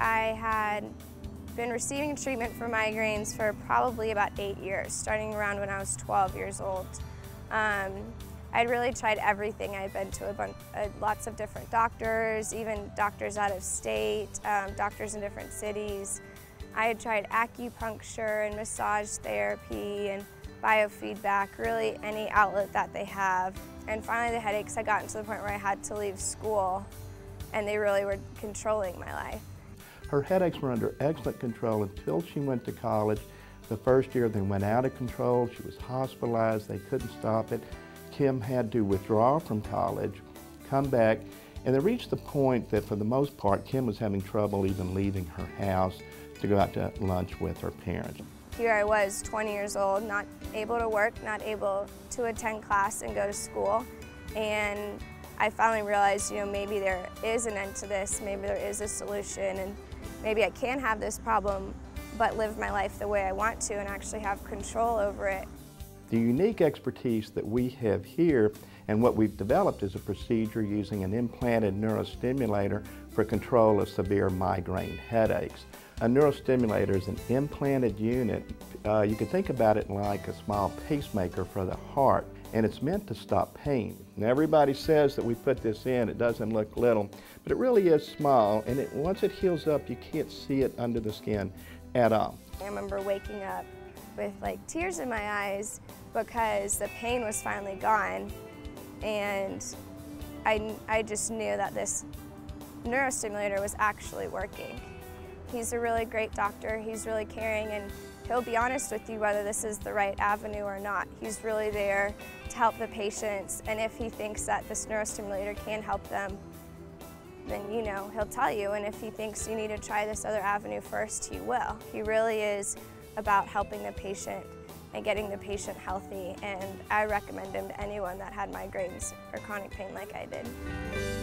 I had been receiving treatment for migraines for probably about eight years, starting around when I was 12 years old. Um, I'd really tried everything. I'd been to a bunch, uh, lots of different doctors, even doctors out of state, um, doctors in different cities. I had tried acupuncture and massage therapy and biofeedback, really any outlet that they have. And finally the headaches had gotten to the point where I had to leave school and they really were controlling my life. Her headaches were under excellent control until she went to college. The first year they went out of control. She was hospitalized. They couldn't stop it. Kim had to withdraw from college, come back, and they reached the point that for the most part, Kim was having trouble even leaving her house to go out to lunch with her parents. Here I was, 20 years old, not able to work, not able to attend class and go to school. And I finally realized, you know, maybe there is an end to this, maybe there is a solution, and maybe I can have this problem, but live my life the way I want to and actually have control over it. The unique expertise that we have here and what we've developed is a procedure using an implanted neurostimulator for control of severe migraine headaches. A neurostimulator is an implanted unit. Uh, you can think about it like a small pacemaker for the heart, and it's meant to stop pain. Now, everybody says that we put this in, it doesn't look little, but it really is small, and it, once it heals up, you can't see it under the skin at all. I remember waking up with like tears in my eyes because the pain was finally gone and I, I just knew that this neurostimulator was actually working. He's a really great doctor, he's really caring and he'll be honest with you whether this is the right avenue or not. He's really there to help the patients and if he thinks that this neurostimulator can help them, then you know, he'll tell you and if he thinks you need to try this other avenue first, he will. He really is about helping the patient and getting the patient healthy and I recommend him to anyone that had migraines or chronic pain like I did.